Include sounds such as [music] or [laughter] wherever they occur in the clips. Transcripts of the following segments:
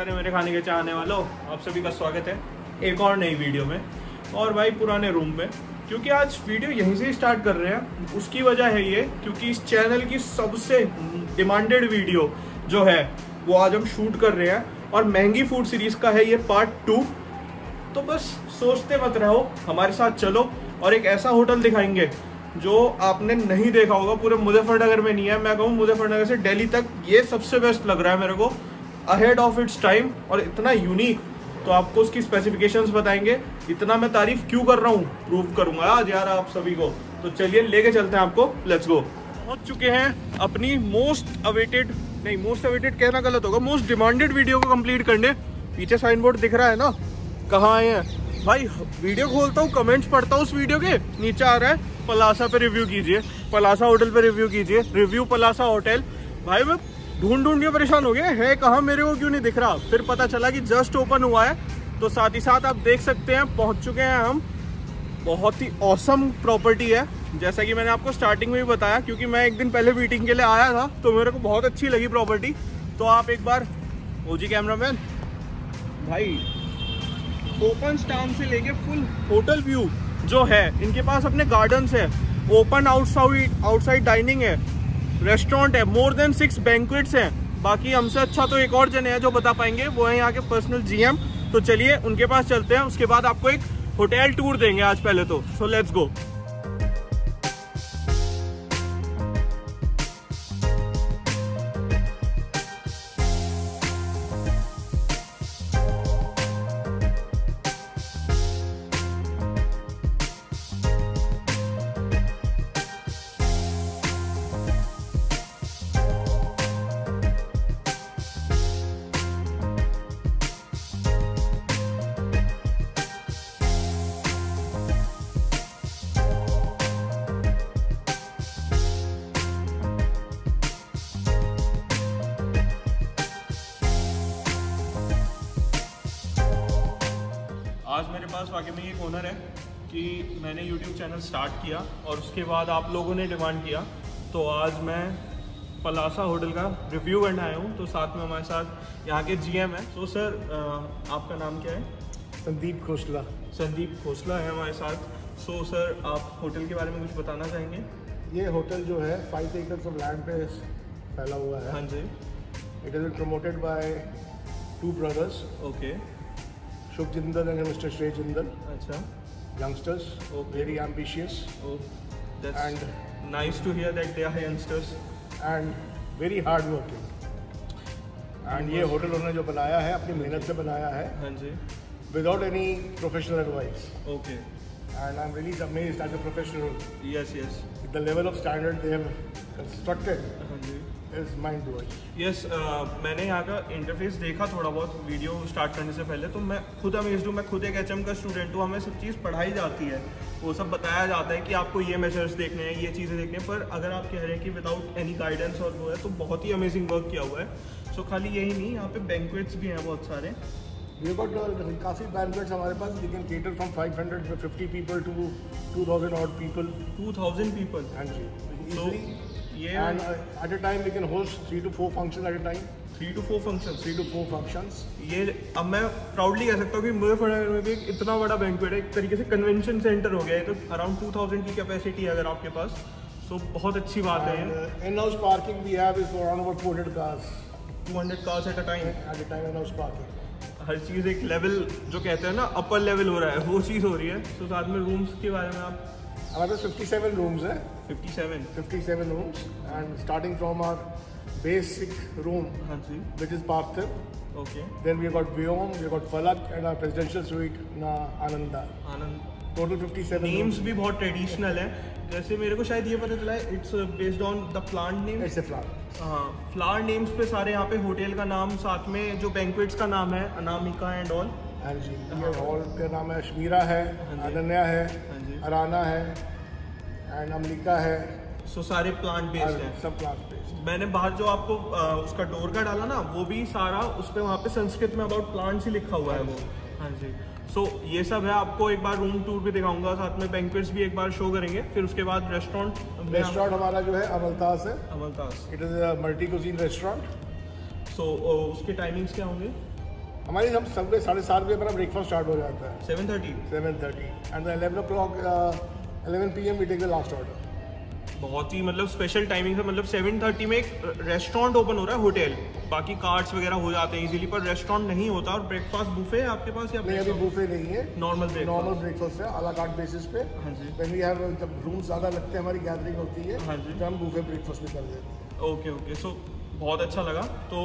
सारे मेरे खाने के चाहने वालों, आप सभी का स्वागत है एक और नई वीडियो में और भाई पुराने रूम में। क्योंकि आज वीडियो यहीं से स्टार्ट कर रहे हैं, उसकी वजह है ये क्योंकि इस चैनल की सबसे डिमांडेड वीडियो जो है, वो आज हम शूट कर रहे हैं और महँगी फ़ूड सीरीज़ का है ये पार्ट टू तो बस सोचते मत रहो, हमारे साथ चलो और एक ऐसा होटल दिखाएँगे जो आपने नहीं देखा होगा, पूरे मुजफ्फरनगर में नहीं है। मैं कहूँ मुजफ्फरनगर से दिल्ली तक ये सबसे बेस्ट लग रहा है मेरे को। अहेड ऑफ़ इट्स टाइम और इतना यूनिक तो आपको उसकी स्पेसिफिकेशंस बताएँगे। इतना मैं तारीफ़ क्यों कर रहा हूँ? प्रूव करूँगा आज यार आप सभी को। तो चलिए, लेके चलते हैं आपको। लेट्स गो पहुँच चुके हैं अपनी मोस्ट अवेटेड नहीं मोस्ट अवेटेड कहना गलत होगा। मोस्ट डिमांडेड वीडियो को कंप्लीट करने। पीछे साइन बोर्ड दिख रहा है ना? कहाँ आए हैं? भाई वीडियो खोलता हूँ कमेंट्स पढ़ता हूँ उस वीडियो के। नीचे आ रहा है पलासा पे रिव्यू कीजिए। पलासा होटल पे रिव्यू कीजिए। रिव्यू पलासा होटल भाई, मैं ढूंढ ढूंढ के परेशान हो गया है कहाँ मेरे को क्यों नहीं दिख रहा? फिर पता चला कि जस्ट ओपन हुआ है। तो साथ ही साथ आप देख सकते हैं, पहुँच चुके हैं हम। बहुत ही औसम प्रॉपर्टी है। जैसा कि मैंने आपको स्टार्टिंग में भी बताया, क्योंकि मैं एक दिन पहले मीटिंग के लिए आया था तो मेरे को बहुत अच्छी लगी प्रॉपर्टी तो आप एक बार ओजी कैमरामैन भाई ओपन स्टाम से लेके फुल होटल व्यू जो है, इनके पास अपने गार्डन है। ओपन आउटसाइड आउटसाइड डाइनिंग है। रेस्टोरेंट है मोर देन सिक्स बैंकुएट्स हैं। बाकी हमसे अच्छा तो एक और जने हैं जो बता पाएँगे, वो है यहाँ के पर्सनल जीएम तो चलिए, उनके पास चलते हैं, उसके बाद आपको एक होटल टूर देंगे आज पहले तो। सो लेट्स गो मेरे पास वाकई में एक ओनर है कि मैंने यूट्यूब चैनल स्टार्ट किया और उसके बाद आप लोगों ने डिमांड किया। तो आज मैं पलासा होटल का रिव्यू करने आया हूँ। तो साथ में हमारे साथ यहाँ के जीएम है। तो सर आपका नाम क्या है? संदीप खोसला। संदीप खोसला है हमारे साथ। सो सर आप होटल के बारे में कुछ बताना चाहेंगे? ये होटल जो है फाइव एकर्स ऑफ़ लैंड पे फैला हुआ है। हाँ जी। It is promoted by two brothers okay Shubh Jindal and mister Shrey Jindal अच्छा youngsters very ambitious and nice to hear that they are youngsters and very hard working and ये hotel उन्होंने जो बनाया है अपनी मेहनत से बनाया है हाँ जी। Without any professional advice okay and I am really amazed as a professional yes yes the level of standard they have constructed हाँ जी। Mind blowing यस मैंने यहाँ का इंटरफेस देखा थोड़ा बहुत वीडियो स्टार्ट करने से पहले तो मैं खुद अमेज हूँ मैं खुद एक एचएम का स्टूडेंट हूँ हमें सब चीज़ पढ़ाई जाती है। वो सब बताया जाता है कि आपको ये मेजर्स देखने हैं ये चीज़ें देखने हैं पर अगर आप कह रहे हैं कि विदाउट एनी गाइडेंस और वो है तो बहुत ही अमेजिंग वर्क किया हुआ है। सो खाली यही नहीं यहाँ पे बैंकुएट्स भी हैं बहुत सारे। Uh, काफ़ी banquets हमारे पास we can cater from 500 to 50 people to 2000 odd people. 2000 people and जी। So, ये and uh, at a time we can host three to four functions at a time. Three to four function three to four functions. ये अब मैं proudly कह सकता हूँ कि मुजफ्फरनगर में भी इतना बड़ा बैंकुएट है एक तरीके से कन्वेंशन सेंटर हो गया है। तो अराउंड 2000 की कैपेसिटी है अगर आपके पास। सो बहुत अच्छी बात है and ये in-house parking we have is for around about 400 cars. 200 cars at a time at a time in-house parking. हर चीज़ एक लेवल जो कहते हैं ना अपर लेवल हो रहा है वो चीज़ हो रही है। तो साथ में रूम्स के बारे में आप हमारे पास 57 रूम्स है। 57 57 rooms and starting from our basic room हाँ which is Parthiv okay then we got Vyom we got Falak and our presidential suite na Ananda Anand total 57 names rooms भी बहुत ट्रेडिशनल है जैसे मेरे को शायद ये पता चला है it's based on the plant name it's a flat हाँ फ्लावर नेम्स पे सारे यहाँ पे होटल का नाम साथ में जो बैंकुएट्स का नाम है अनामिका एंड ऑल and जी ये हॉल का नाम है अश्मीरा है हाँ अनन्या है हाँ। अराना है एंड अमलिका है। सो सारे प्लांट बेस्ड हैं। सब क्लास बेस्ड मैंने बाहर जो आपको अ, उसका डोर का डाला ना वो भी सारा उस पे वहाँ पे संस्कृत में अबाउट प्लांट्स ही लिखा हुआ है वो। हाँ जी। सो so, ये सब है आपको एक बार रूम टूर भी दिखाऊँगा साथ में बैंकुएट्स भी एक बार शो करेंगे। फिर उसके बाद रेस्टोरेंट रेस्टोरेंट हमारा जो है अमलतास है। Amaltas it is multi cuisine restaurant so उसके टाइमिंग्स क्या होंगे? हमारी हम सब साढ़े सात बजे हमारा ब्रेकफास्ट स्टार्ट हो जाता है। Seven thirty. Seven thirty. And eleven o'clock eleven P M we take the last order बहुत ही मतलब स्पेशल टाइमिंग है मतलब सेवन थर्टी में एक रेस्टोरेंट ओपन हो रहा है होटल बाकी कार्ड्स वगैरह हो जाते हैं इजीली पर रेस्टोरेंट नहीं होता और ब्रेकफास्ट बुफे है आपके पास या नहीं अभी बुफे नहीं है. नॉर्मल नॉर्मल ब्रेकफास्ट है अला कार्ड बेसिस पे. हाँ जी. We have जब रूम ज़्यादा लगते हैं हमारी गैदरिंग होती है हाँ जी। तो हम बुफे ब्रेकफास्ट भी कर देते हैं. ओके ओके सो बहुत अच्छा लगा। तो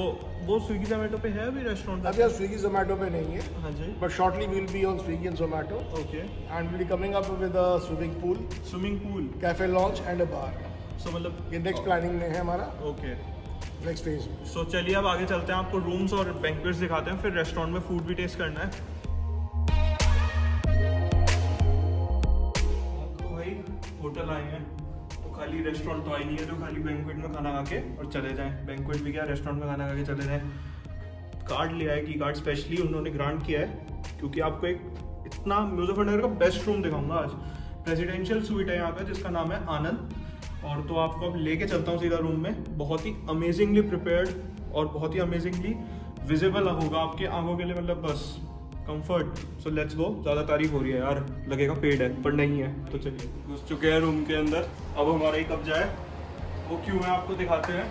वो स्विगी जोमेटो पे है अभी रेस्टोरेंट अभी आप स्विगी जोमेटो पे नहीं है हाँ जी। But shortly will be on Swiggy and Zomato okay and will coming up with a swimming pool swimming pool cafe launch and a bar so मतलब ये नेक्स्ट प्लानिंग में है हमारा। ओके नेक्स्ट फ़ेज़ सो चलिए अब आगे चलते हैं आपको रूम्स और बैंकवेट्स दिखाते हैं फिर रेस्टोरेंट में फ़ूड भी टेस्ट करना है। होटल आए हैं। खाली रेस्टोरेंट तो आई नहीं है जो खाली बैंकवेट में खाना खा के और चले जाएँ। बैंकवेट भी क्या? रेस्टोरेंट में खाना खा के चले जाएँ। कार्ड लिया है की कार्ड स्पेशली उन्होंने ग्रांट किया है, क्योंकि आपको एक इतना मुजफ्फरनगर का बेस्ट रूम दिखाऊँगा आज। प्रेसिडेंशियल स्वीट है यहाँ का जिसका नाम है आनंद। और तो आपको अब लेके चलता हूँ सीधा रूम में। बहुत ही अमेजिंगली प्रिपेयर्ड और बहुत ही अमेजिंगली विजिबल होगा आपके आँखों के लिए मतलब बस। कंफर्ट सो लेट्स गो ज़्यादा तारीफ़ हो रही है यार. लगेगा पेड है, पर नहीं है. तो चलिए. घुस चुके हैं रूम के अंदर. अब हमारा ही कब्जा है. वो क्यों है आपको दिखाते हैं?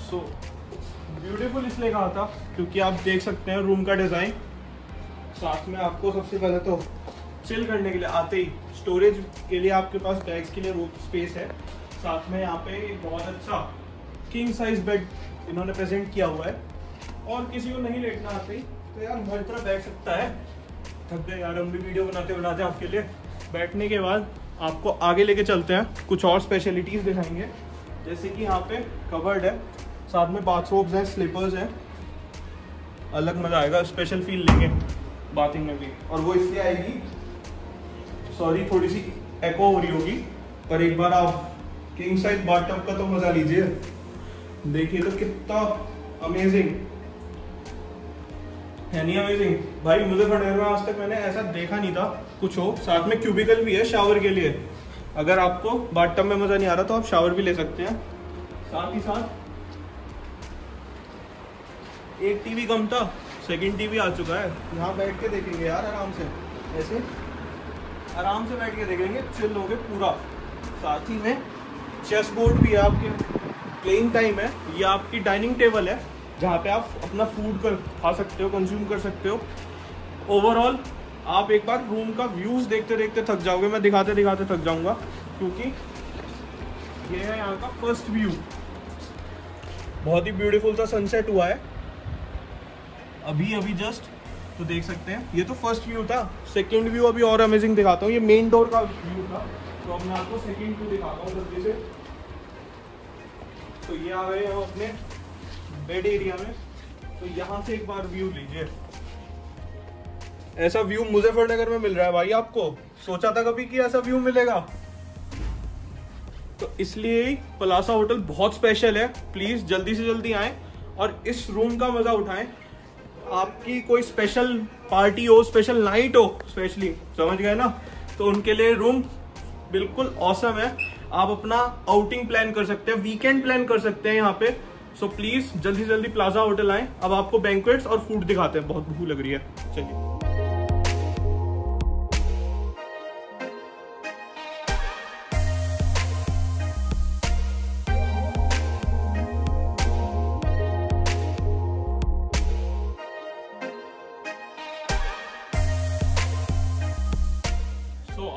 सो ब्यूटीफुल इसलिए कहा था, क्योंकि आप देख सकते हैं रूम का डिज़ाइन साथ में आपको सबसे पहले तो चिल करने के लिए आते ही स्टोरेज के लिए आपके पास बैग्स के लिए रूम स्पेस है. साथ में यहाँ पे बहुत अच्छा किंग साइज़ बेड इन्होंने प्रेजेंट किया हुआ है. और किसी को नहीं लेटना आते ही तो यार हमारी तरह बैठ सकता है। थक गए यार, हम भी वीडियो बनाते बनाते आपके लिए। बैठने के बाद आपको आगे लेके चलते हैं। कुछ और स्पेशलिटीज़ दिखाएँगे। जैसे कि यहाँ पे कवर्ड है, साथ में बाथरोब्स हैं स्लीपर्स हैं। अलग मज़ा आएगा स्पेशल फील लेंगे बाथिंग में भी। और वो इसलिए आएगी। सॉरी थोड़ी सी एको हो रही होगी, पर एक बार आप किंग साइज़ बाथटब का तो मज़ा लीजिए। देखिए तो कितना अमेजिंग नहीं अमेजिंग भाई, मुजफ्फरनगर में आज तक मैंने ऐसा देखा नहीं था, कुछ हो। साथ में क्यूबिकल भी है शावर के लिए। अगर आपको बाथटब में मज़ा नहीं आ रहा तो आप शावर भी ले सकते हैं। साथ ही साथ, एक टीवी कम था सेकंड टीवी आ चुका है। यहाँ बैठ के देखेंगे यार, आराम से। ऐसे? आराम से बैठ के देखेंगे चिल हो पूरा। साथ ही में चेस बोर्ड भी है आपके। प्लेइंग टाइम है, ये आपकी डाइनिंग टेबल है। जहाँ पे आप अपना फ़ूड कर खा सकते हो कंज्यूम कर सकते हो। ओवरऑल आप एक बार रूम का व्यूज़ देखते देखते थक जाओगे। मैं दिखाते दिखाते थक जाऊँगा, क्योंकि ये है यहाँ का फ़र्स्ट व्यू बहुत ही ब्यूटीफुल सा सनसेट हुआ है। अभी अभी जस्ट तो देख सकते हैं। ये तो फ़र्स्ट व्यू था। सेकेंड व्यू अभी और अमेजिंग दिखाता हूँ। ये मेन डोर का व्यू था। तो अब मैं आपको सेकंड व्यू दिखाता हूँ जल्दी से। तो ये आ गए हम अपने। बेड एरिया में। तो यहाँ से एक बार व्यू लीजिए। ऐसा व्यू मुजफ्फरनगर में मिल रहा है भाई आपको। सोचा था कभी कि ऐसा व्यू मिलेगा। तो इसलिए ही पलासा होटल बहुत स्पेशल है। प्लीज़ जल्दी से जल्दी आएँ और इस रूम का मज़ा उठाएँ। आपकी कोई स्पेशल पार्टी हो स्पेशल नाइट हो स्पेशली समझ गए ना? तो उनके लिए रूम बिल्कुल औसम है। आप अपना आउटिंग प्लान कर सकते हैं वीकेंड प्लान कर सकते हैं यहाँ पे। सो प्लीज़ जल्दी जल्दी प्लाजा होटल आए। अब आपको बैंकुएट्स और फ़ूड दिखाते हैं। बहुत भूख लग रही है। चलिए।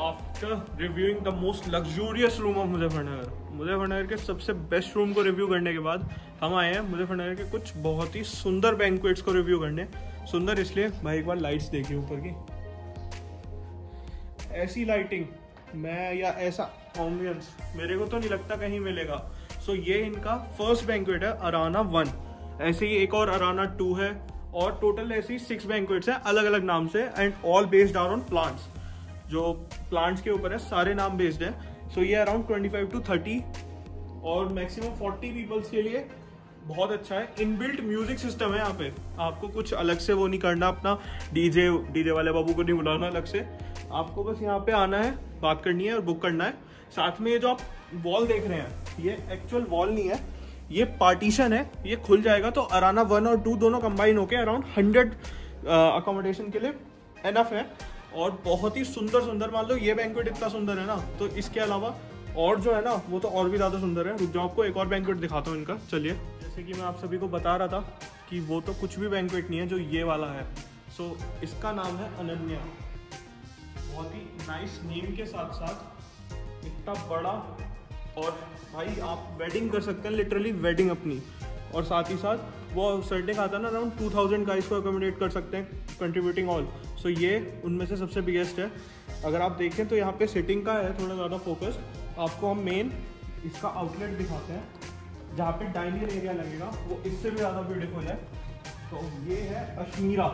After reviewing the most luxurious room of Muzaffarnagar Muzaffarnagar के सबसे बेस्ट रूम को रिव्यू करने के बाद हम आए हैं मुजफ्फरनगर के कुछ बहुत ही सुंदर बैंकुएट्स को रिव्यू करने। सुंदर इसलिए भाई एक बार लाइट्स देखिए ऊपर की। ऐसी लाइटिंग मैं या ऐसा ऑम्बियंस मेरे को तो नहीं लगता कहीं मिलेगा। सो so, ये इनका फ़र्स्ट बैंकुएट है अराना वन ऐसे ही एक और अराना टू है और टोटल ऐसी सिक्स बैंकुएट्स हैं अलग अलग नाम से and all based are on plants जो प्लांट्स के ऊपर है सारे नाम बेस्ड है। सो so, ये अराउंड 25 टू 30 और मैक्सिमम 40 पीपल्स के लिए बहुत अच्छा है। इनबिल्ट म्यूज़िक सिस्टम है यहाँ पे। आपको कुछ अलग से वो नहीं करना अपना डीजे डीजे वाले बाबू को नहीं बुलाना अलग से। आपको बस यहाँ पे आना है बात करनी है और बुक करना है। साथ में ये जो आप वॉल देख रहे हैं ये एक्चुअल वॉल नहीं है। ये पार्टीशन है ये खुल जाएगा तो अराना वन और टू दोनों कंबाइन होके अराउंड हंड्रेड अकोमोडेशन के लिए एनफ है। और बहुत ही सुंदर सुंदर, मान लो ये बैंकुट इतना सुंदर है ना तो इसके अलावा और जो है ना, वो तो और भी ज़्यादा सुंदर है। रुक जाओ, आपको एक और बैंकुट दिखाता हूँ इनका, चलिए। जैसे कि मैं आप सभी को बता रहा था कि वो तो कुछ भी बैंकुट नहीं है, जो ये वाला है। सो इसका नाम है अनन्या। बहुत ही नाइस नेम के साथ साथ इतना बड़ा और भाई, आप वेडिंग कर सकते हैं लिटरली वेडिंग अपनी। और साथ ही साथ वो सर्टिक आता ना अराउंड टू थाउज़ेंड का इसको अकोमोडेट कर सकते हैं कंट्रीब्यूटिंग ऑल सो ये उनमें से सबसे बिगेस्ट है। अगर आप देखें तो यहाँ पे सिटिंग का है थोड़ा ज़्यादा फोकस आपको हम मेन इसका आउटलेट दिखाते हैं, जहाँ पे डाइनिंग एरिया लगेगा, वो इससे भी ज़्यादा ब्यूटीफुल है। तो ये है अश्मीरा।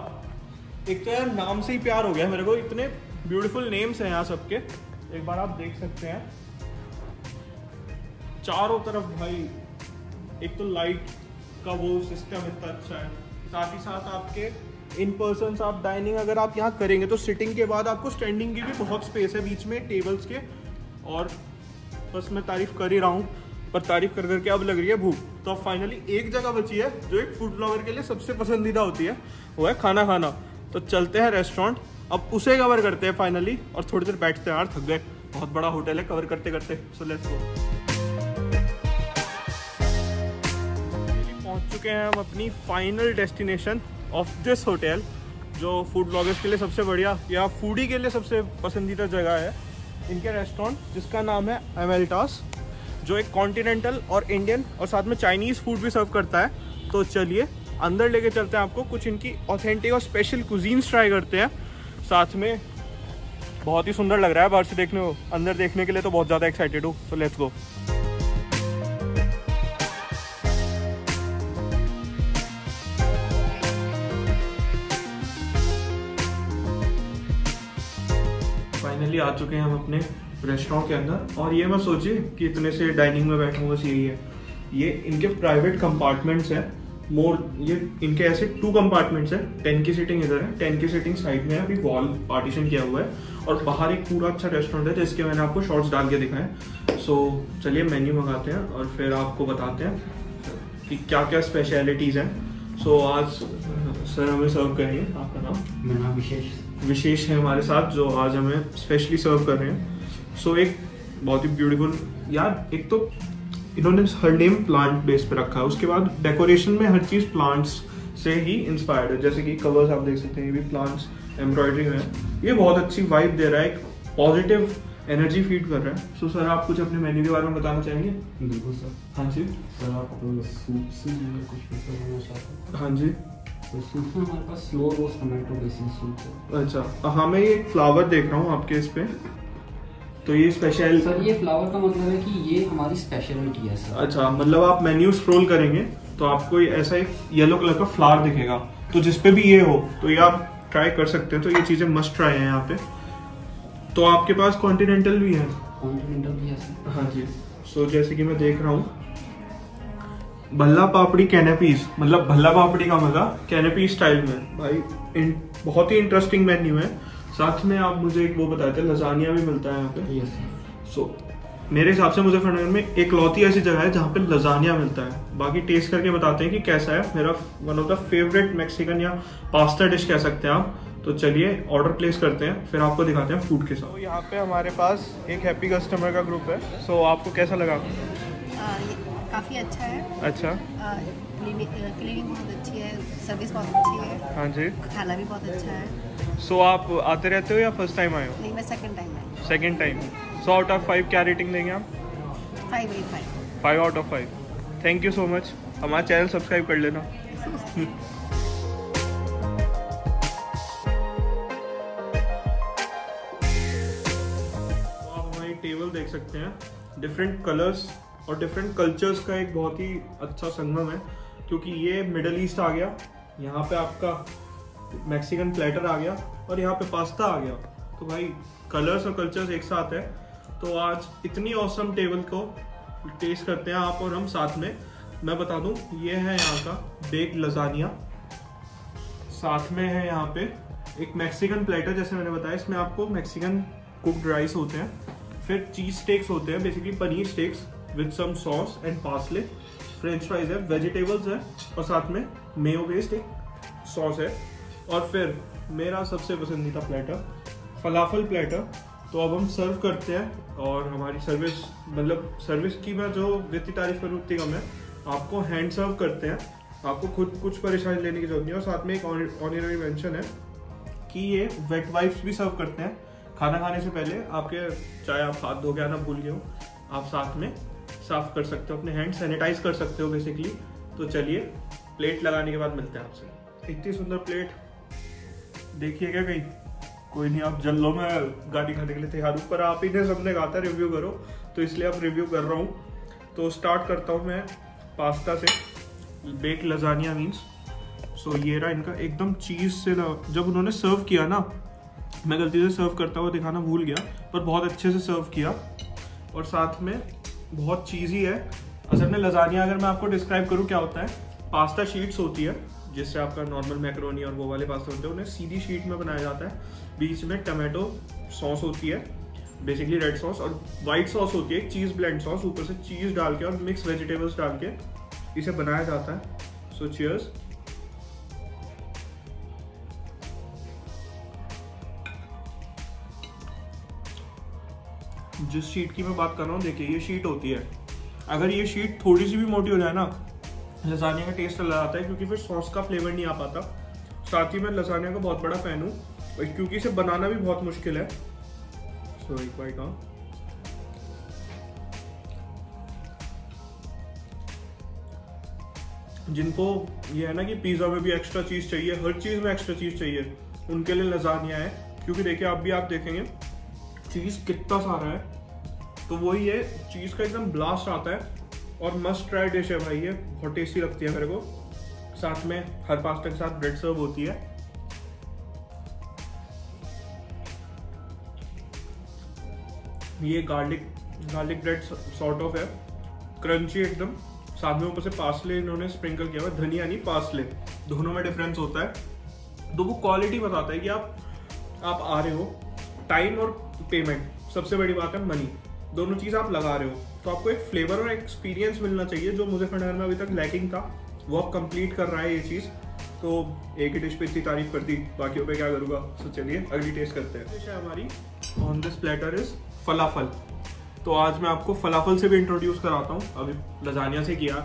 एक तो यार नाम से ही प्यार हो गया मेरे को, इतने ब्यूटीफुल नेम्स हैं यहाँ सबके। एक बार आप देख सकते हैं। चारों तरफ़ भाई, एक तो लाइट का वो सिस्टम इतना अच्छा है। साथ ही साथ आपके इन पर्सन आप डाइनिंग अगर आप यहाँ करेंगे तो सिटिंग के बाद आपको स्टैंडिंग की भी बहुत स्पेस है बीच में टेबल्स के। और बस मैं तारीफ़ कर ही रहा हूँ, पर तारीफ़ कर करके अब लग रही है भूख। तो अब फाइनली एक जगह बची है, जो एक फ़ूड ब्लॉगर के लिए सबसे पसंदीदा होती है, वो है खाना खाना। तो चलते हैं रेस्टोरेंट अब उसे कवर करते हैं फाइनली और थोड़ी देर बैठते हैं, यार, थक गए। बहुत बड़ा होटल है कवर करते करते सो लेट्स गो पहुँच चुके हैं हम अपनी final destination of this hotel जो फ़ूड ब्लॉगर्स के लिए सबसे बढ़िया या फूडी के लिए सबसे पसंदीदा जगह है। इनके रेस्टोरेंट जिसका नाम है एमेल्टास जो एक कॉन्टिनेंटल और इंडियन और साथ में चाइनीज़ फ़ूड भी सर्व करता है। तो चलिए, अंदर लेके चलते हैं आपको। कुछ इनकी ऑथेंटिक और स्पेशल कुजीन्स ट्राई करते हैं। साथ में बहुत ही सुंदर लग रहा है बाहर से देखने को। अंदर देखने के लिए तो बहुत ज़्यादा एक्साइटेड हूँ। तो लेट्स गो आ चुके हैं हम अपने रेस्टोरेंट के अंदर। और ये मैं सोचिए कि इतने से डाइनिंग में बैठा हूँ बस यही है। ये इनके प्राइवेट कंपार्टमेंट्स हैं। मोर ये इनके ऐसे टू कंपार्टमेंट्स है। टेन की सीटिंग इधर है टेन की सीटिंग साइड में अभी वॉल पार्टीशन किया हुआ है। और बाहर एक पूरा अच्छा रेस्टोरेंट है जिसके मैंने आपको शॉर्ट्स डाल के दिखाए। सो so, चलिए मेन्यू मंगाते हैं और फिर आपको बताते हैं कि क्या क्या स्पेशलिटीज़ हैं। सो so, आज सर हमें सर्व करेंगे। आपका नाम? मेरा नाम विशेष विशेष है हमारे साथ जो आज हमें स्पेशली सर्व कर रहे हैं। सो so, एक बहुत ही ब्यूटीफुल यार एक तो इन्होंने हर नेम प्लांट बेस पे रखा है। उसके बाद डेकोरेशन में हर चीज़ प्लांट्स से ही इंस्पायर्ड है। जैसे कि कवर्स आप देख सकते हैं ये भी प्लांट्स एम्ब्रॉयडरी में है। ये बहुत अच्छी वाइब दे रहा है एक पॉजिटिव एनर्जी फ़ीड कर रहा है। सो so, सर आप कुछ अपने मेन्यू के बारे में बताना चाहेंगे? बिल्कुल सर हाँ जी। सर आप सूप से कुछ हाँ जी। तो हमारे पास slow roast tomato basis soup है। अच्छा हाँ मैं ये फ्लावर देख रहा हूँ आपके इस पे। तो ये स्पेशल सर ये फ्लावर का मतलब है कि ये हमारी स्पेशलिटी है सर। अच्छा मतलब आप मेन्यू स्क्रॉल करेंगे तो आपको ऐसा एक येलो कलर का फ्लावर दिखेगा। तो जिसपे भी ये हो तो ये आप ट्राई कर सकते हैं। तो ये चीज़ें मस्ट ट्राई है यहाँ पे। तो आपके पास कॉन्टिनेंटल भी है। कॉन्टिनेंटल भी है सर। हाँ जी। सो जैसे कि मैं देख रहा हूँ भल्ला पापड़ी कैनेपीज मतलब भल्ला पापड़ी का मज़ा कैनेपी स्टाइल में। भाई इन, बहुत ही इंटरेस्टिंग मेन्यू है। साथ में आप मुझे एक वो बताए थे लजानिया भी मिलता है यहाँ पे। यस सो मेरे हिसाब से मुझे मुजफ्फरनगर में एक लौती ऐसी जगह है जहाँ पे लजानिया मिलता है। बाकी टेस्ट करके बताते हैं कि कैसा है। मेरा one of the favourite Mexican या पास्ता डिश कह सकते हैं आप। तो चलिए ऑर्डर प्लेस करते हैं फिर आपको दिखाते हैं फ़ूड के साथ। तो यहाँ पे हमारे पास एक हैप्पी कस्टमर का ग्रुप है। सो आपको कैसा लगा? काफ़ी अच्छा है। अच्छा। क्लीनिंग बहुत अच्छी है सर्विस बहुत अच्छी है। हाँ जी। खाना भी बहुत अच्छा है। सो आप आते रहते हो या फ़र्स्ट टाइम आए हो? नहीं मैं second time I second time so out of five क्या रेटिंग देंगे आप? Five eight five five out of five thank you so much हमारा चैनल सब्सक्राइब कर लेना। [laughs] आप हमारी टेबल देख सकते हैं। डिफरेंट कलर्स और डिफरेंट कल्चर्स का एक बहुत ही अच्छा संगम है, क्योंकि ये मिडल ईस्ट आ गया, यहाँ पे आपका मैक्सिकन प्लेटर आ गया और यहाँ पे पास्ता आ गया। तो भाई कलर्स और कल्चर्स एक साथ है। तो आज इतनी औसम टेबल को टेस्ट करते हैं आप और हम साथ में। मैं बता दूँ, ये है यहाँ का बेग लजानिया साथ में है यहाँ पे एक मैक्सिकन प्लेटर जैसे मैंने बताया, इसमें आपको मैक्सिकन कुक्ड राइस होते हैं, फिर चीज़ स्टेक्स होते हैं basically paneer steaks with some sauce and parsley French fries है वेजिटेबल्स है, और साथ में मेयो बेस्ड एक सॉस है। और फिर मेरा सबसे पसंदीदा प्लेटर फलाफल प्लेटर तो अब हम सर्व करते हैं, और हमारी सर्विस मतलब सर्विस की मैं जो जितनी तारीफ़ करूँ उतनी कम है। आपको हैंड सर्व करते हैं। आपको खुद कुछ परेशानी लेने की ज़रूरत नहीं है। और साथ में एक ऑनररी मेंशन है कि ये वेट वाइप्स भी सर्व करते हैं। खाना खाने से पहले आपके, चाहे आप हाथ धो के आना भूल गए हो, आप साथ में साफ़ कर सकते हो, अपने हैंड सैनिटाइज कर सकते हो बेसिकली तो चलिए प्लेट लगाने के बाद मिलते हैं आपसे। इतनी सुंदर प्लेट देखिए क्या कहीं? कोई नहीं, आप जल लो मैं गाड़ी खाने के लिए तैयार हूँ। पर आप ही सबने कहा था रिव्यू करो तो इसलिए अब रिव्यू कर रहा हूँ। तो स्टार्ट करता हूँ मैं पास्ता से। बेक लजानिया मीन्स सो ये रहा इनका एकदम चीज़ से जब उन्होंने सर्व किया ना, मैं गलती से सर्व करता हुआ दिखाना भूल गया, पर बहुत अच्छे से सर्व किया। और साथ में बहुत चीज़ी है। असल में लजानिया अगर मैं आपको डिस्क्राइब करूँ, क्या होता है? पास्ता शीट्स होती है, जिससे आपका नॉर्मल मैक्रोनी और वो वाले पास्ता होते हैं, उन्हें सीधी शीट में बनाया जाता है। बीच में टमाटो सॉस होती है बेसिकली रेड सॉस और वाइट सॉस होती है चीज़ ब्लेंड सॉस ऊपर से चीज़ डाल के और मिक्स वेजिटेबल्स डाल के इसे बनाया जाता है। सो चीयर्स जिस शीट की मैं बात कर रहा हूँ, देखिए, ये शीट होती है। अगर ये शीट थोड़ी सी भी मोटी हो जाए ना, लसानिया का टेस्ट अलग आता है, क्योंकि फिर सॉस का फ्लेवर नहीं आ पाता। साथ ही मैं लसानिया का बहुत बड़ा फ़ैन हूँ क्योंकि इसे बनाना भी बहुत मुश्किल है। सो एक बाइट हाँ जिनको ये है ना कि पिज़्ज़ा में भी एक्स्ट्रा चीज़ चाहिए, हर चीज़ में एक्स्ट्रा चीज़ चाहिए, उनके लिए लजानिया है। क्योंकि देखिए, आप भी आप देखेंगे चीज़ कितना सारा है। तो वही है चीज़ का एकदम ब्लास्ट आता है और मस्ट ट्राई डिश है भाई ये। बहुत टेस्टी लगती है मेरे को। साथ में हर पास्ता के साथ ब्रेड सर्व होती है। ये garlic garlic bread sort of है। क्रंची एकदम। साथ में ऊपर से पासले इन्होंने स्प्रिंकल किया हुआ धनिया नहीं पासले दोनों में डिफरेंस होता है। तो वो क्वालिटी बताता है कि आप आप आ रहे हो। टाइम और पेमेंट सबसे बड़ी बात है मनी दोनों चीज़ आप लगा रहे हो। तो आपको एक फ्लेवर और एक्सपीरियंस मिलना चाहिए, जो मुझे फंडर में अभी तक लैकिंग था। वो अब कंप्लीट कर रहा है ये चीज़। तो एक ही डिश पे इतनी तारीफ़ कर दी, बाकियों पे क्या करूँगा? तो चलिए, अगली टेस्ट करते हैं। डिश है हमारी on this platter is falafel तो आज मैं आपको फलाफल से भी इंट्रोड्यूस कराता हूँ। अभी लजानिया से किया।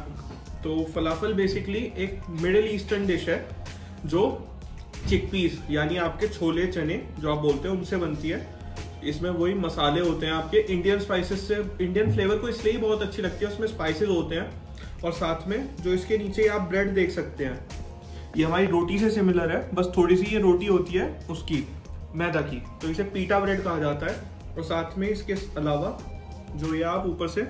तो फलाफल बेसिकली एक मिडिल ईस्टर्न डिश है, जो चिकपीस यानी आपके छोले, चने, जो आप बोलते हैं, उनसे बनती है। इसमें वही मसाले होते हैं आपके। इंडियन स्पाइसेस से इंडियन फ्लेवर को इसलिए बहुत अच्छी लगती है, उसमें स्पाइसेस होते हैं। और साथ में जो इसके नीचे आप ब्रेड देख सकते हैं। ये हमारी रोटी से सिमिलर है, बस थोड़ी सी ये रोटी होती है उसकी, मैदा की। तो इसे पीटा ब्रेड कहा जाता है। और साथ में इसके अलावा जो ये आप ऊपर से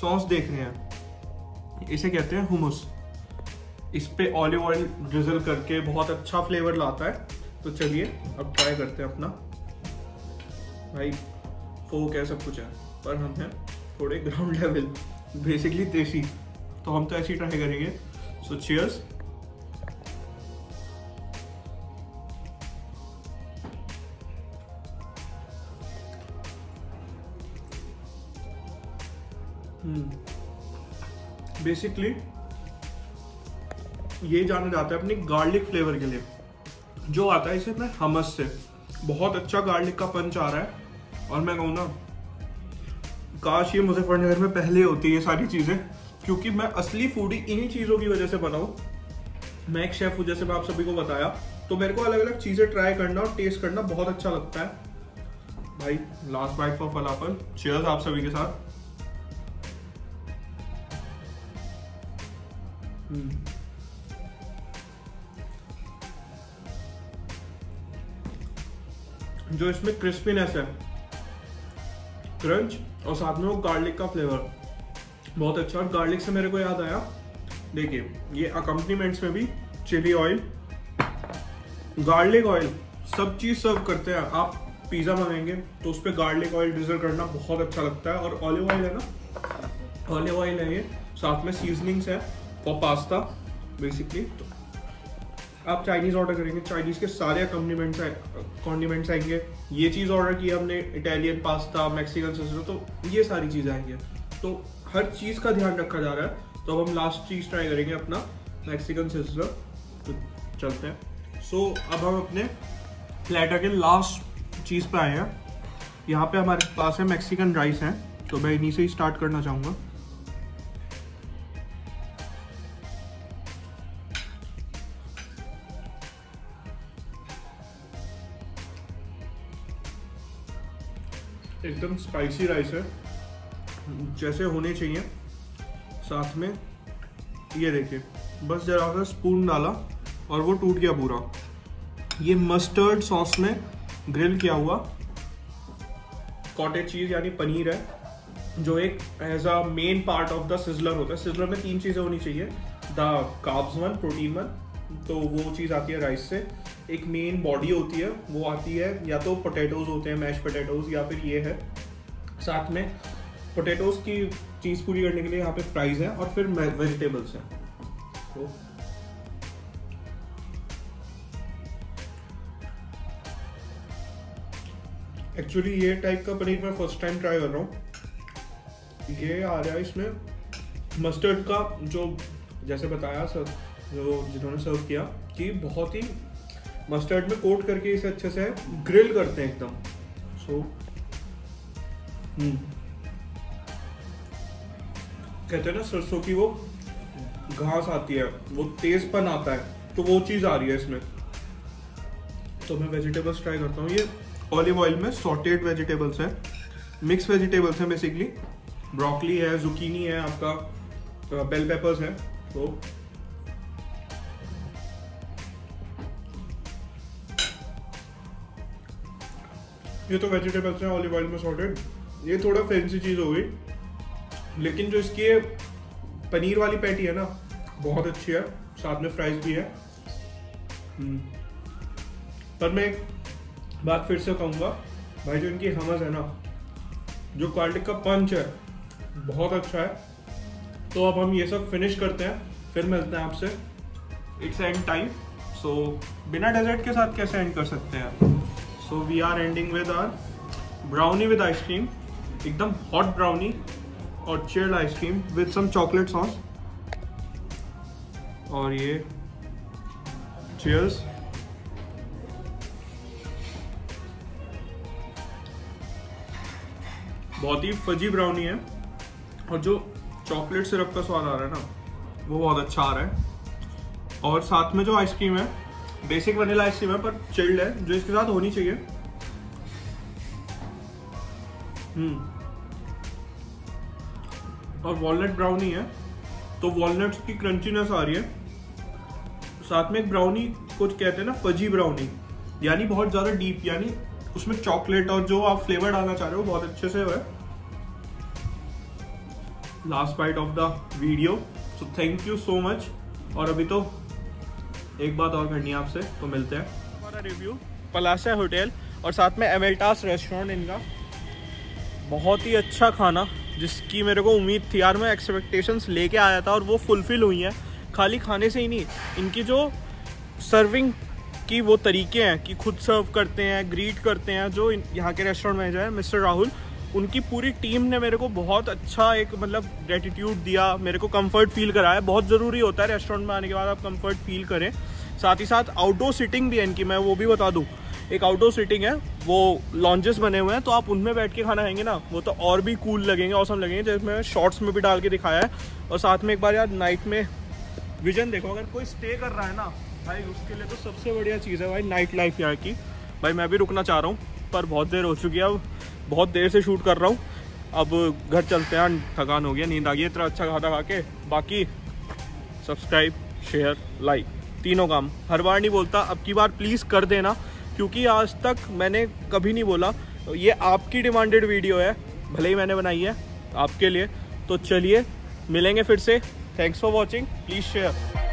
सॉस देख रहे हैं, इसे कहते हैं हुमस इस पे ऑलिव ऑयल ड्रिजल करके बहुत अच्छा फ्लेवर लाता है। तो चलिए, अब ट्राई करते हैं अपना। भाई फोक है सब कुछ है? पर हम हैं थोड़े ग्राउंड लेवल बेसिकली देसी। तो हम तो ऐसे ही ट्राई करेंगे। सो चीयर्स बेसिकली ये जाना जाता है अपनी गार्लिक फ्लेवर के लिए। जो आता है इसे अपने हमस से। बहुत अच्छा गार्लिक का पंच आ रहा है। और मैं कहूँ ना, काश ये मुजफ्फरनगर में पहले होती ये सारी चीज़ें, क्योंकि मैं असली फूडी इन्हीं चीज़ों की वजह से बनाऊँ मैं एक शेफ हूँ, जैसे मैं आप सभी को बताया तो मेरे को अलग अलग चीज़ें ट्राई करना और टेस्ट करना बहुत अच्छा लगता है। भाई last bite for falafel cheers आप सभी के साथ। हम्म। जो इसमें क्रिस्पीनेस है क्रंच और साथ में वो गार्लिक का फ्लेवर बहुत अच्छा और गार्लिक से मेरे को याद आया, देखिए, ये अकम्पनीमेंट्स में भी चिली ऑयल गार्लिक ऑयल सब चीज़ सर्व करते हैं। आप पिज़्ज़ा मंगाएँगे तो उस पर गार्लिक ऑयल डिजर्व करना बहुत अच्छा लगता है। और ऑलिव ऑयल है ना ऑलिव ऑयल है ये, साथ में सीजनिंग्स है, और पास्ता बेसिकली तो आप चाइनीज़ ऑर्डर करेंगे चाइनीज़ के सारे कॉन्डिमेंट्स कॉन्डिमेंट्स आएँगे ये चीज़ ऑर्डर की हमने इटालियन पास्ता मैक्सिकन सिस्टम तो ये सारी चीज़ें आएँगी तो हर चीज़ का ध्यान रखा जा रहा है। तो अब हम लास्ट चीज़ ट्राई करेंगे अपना मैक्सिकन सिजलर तो चलते हैं। सो so, अब हम अपने प्लेटर के लास्ट चीज़ पे आए हैं। यहाँ पे हमारे पास है मैक्सिकन राइस है। तो मैं इन्हीं से ही स्टार्ट करना चाहूँगा। एकदम स्पाइसी राइस है। जैसे होने चाहिए। साथ में ये देखिए, बस जरा सा स्पून डाला और वो टूट गया पूरा। ये मस्टर्ड सॉस में ग्रिल किया हुआ कॉटेज चीज़ यानी पनीर है, जो एक as a main part of the sizzler होता है। सिजलर में तीन चीज़ें होनी चाहिए। The carbs one protein one तो वो चीज़ आती है राइस से। एक मेन बॉडी होती है, वो आती है, या तो पोटैटोज होते हैं मैश पोटैटोज या फिर ये है। साथ में पोटैटोज की चीज़ पूरी करने के लिए यहाँ पे फ्राइज है और फिर वेजिटेबल्स हैं। तो एक्चुअली ये टाइप का पनीर मैं फ़र्स्ट टाइम ट्राई कर रहा हूँ। ये आ रहा है इसमें मस्टर्ड का जो जैसे बताया सर जो जिन्होंने सर्व किया, कि बहुत ही मस्टर्ड में कोट करके इसे अच्छे से ग्रिल करते हैं एकदम। सो हम्म। कहते हैं ना सरसों की वो घास आती है, वो तेजपन आता है तो वो चीज़ आ रही है इसमें। तो मैं वेजिटेबल्स ट्राई करता हूँ। ये ऑलिव ऑयल में सॉटेड वेजिटेबल्स है मिक्स वेजिटेबल्स हैं बेसिकली ब्रोकली है जुकीनी है, आपका बेल पेपर्स है तो ये तो वेजिटेबल्स हैं ऑलिव ऑयल में सॉटेड ये थोड़ा फैंसी चीज़ हो गई. लेकिन जो इसकी पनीर वाली पैटी है ना, बहुत अच्छी है. साथ में फ्राइज भी है. हम्म। पर मैं एक बात फिर से कहूँगा, भाई जो इनकी हमस है ना, जो क्वालिटी का पंच है, बहुत अच्छा है. तो अब हम ये सब फिनिश करते हैं. फिर मिलते हैं आपसे. इट्स एंड टाइम सो बिना डेजर्ट के साथ कैसे एंड कर सकते हैं? So we are ending with our brownie with ice cream एकदम हॉट ब्राउनी और chilled ice cream with some chocolate sauce और ये चीयर्स बहुत ही फजी ब्राउनी है। और जो चॉकलेट सिरप का स्वाद आ रहा है ना, वो बहुत अच्छा आ रहा है। और साथ में जो आइसक्रीम है बेसिक वनीला आइसक्रीम है, पर चिल्ड है, जो इसके साथ होनी चाहिए। हम्म। और वॉलनट ब्राउनी है तो वॉलनट्स की क्रंचीनेस आ रही है। साथ में एक ब्राउनी कुछ कहते हैं ना फजी ब्राउनी यानी बहुत ज़्यादा डीप यानी उसमें चॉकलेट और जो आप फ्लेवर डालना चाह रहे हो, बहुत अच्छे से है। Last bite of the video so thank you so much और अभी तो एक बात और करनी है आपसे तो मिलते हैं। हमारा रिव्यू पलासा होटल और साथ में एमेल्टास रेस्टोरेंट इनका। बहुत ही अच्छा खाना, जिसकी मेरे को उम्मीद थी यार, मैं एक्सपेक्टेशंस लेके आया था और वो फुलफिल हुई हैं। खाली खाने से ही नहीं, इनकी जो सर्विंग की वो तरीके हैं, कि खुद सर्व करते हैं ग्रीट करते हैं, जो यहाँ के रेस्टोरेंट मैनेजर है मिस्टर राहुल उनकी पूरी टीम ने मेरे को बहुत अच्छा एक मतलब ग्रेटिट्यूड दिया, मेरे को कंफर्ट फील कराया। बहुत ज़रूरी होता है रेस्टोरेंट में आने के बाद आप कंफर्ट फील करें। साथ ही साथ आउटडोर सिटिंग भी है इनकी, मैं वो भी बता दूँ। एक आउटडोर सिटिंग है, वो लॉन्जेस बने हुए हैं तो आप उनमें बैठ के खाना खाएँगे ना, वो तो और भी कूल लगेंगे औसम लगेंगे। जिसमें शॉर्ट्स में भी डाल के दिखाया है। और साथ में एक बार यार नाइट में विजन देखो, अगर कोई स्टे कर रहा है ना, भाई, उसके लिए तो सबसे बढ़िया चीज़ है भाई नाइट लाइफ यहाँ की। भाई, मैं भी रुकना चाह रहा हूँ, पर बहुत देर हो चुकी है अब। बहुत देर से शूट कर रहा हूँ। अब घर चलते हैं, थकान हो गया नींद आ गई इतना अच्छा खाता खा के। बाकी सब्सक्राइब शेयर लाइक तीनों काम। हर बार नहीं बोलता, अब की बार प्लीज़ कर देना, क्योंकि आज तक मैंने कभी नहीं बोला, ये आपकी डिमांडेड वीडियो है, भले ही मैंने बनाई है, आपके लिए। तो चलिए, मिलेंगे फिर से। Thanks for watching please share